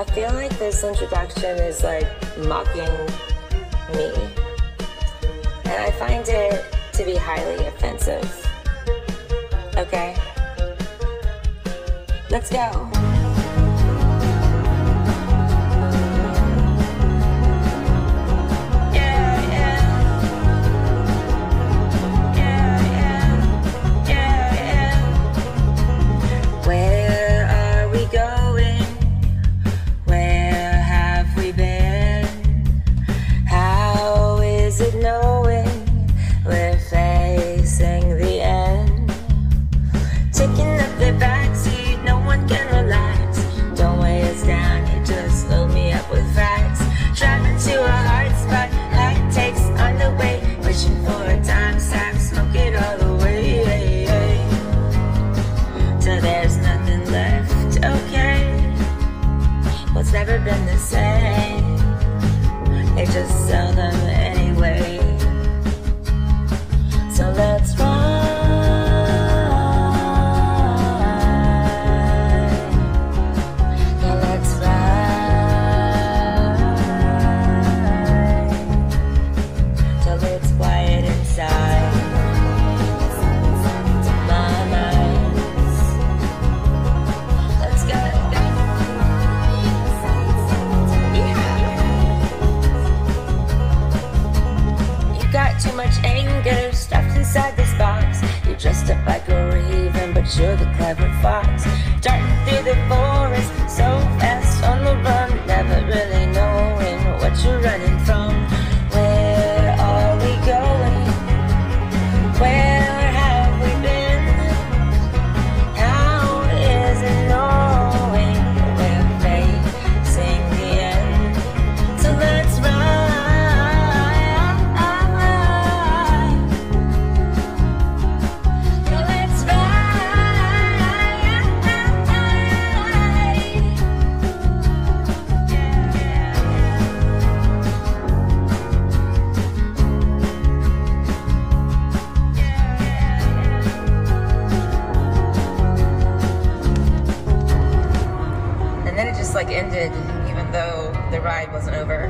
I feel like this introduction is like mocking me. And I find it to be highly offensive. Okay? Let's go. never been the same. the clever fox. then it just like ended even though the ride wasn't over.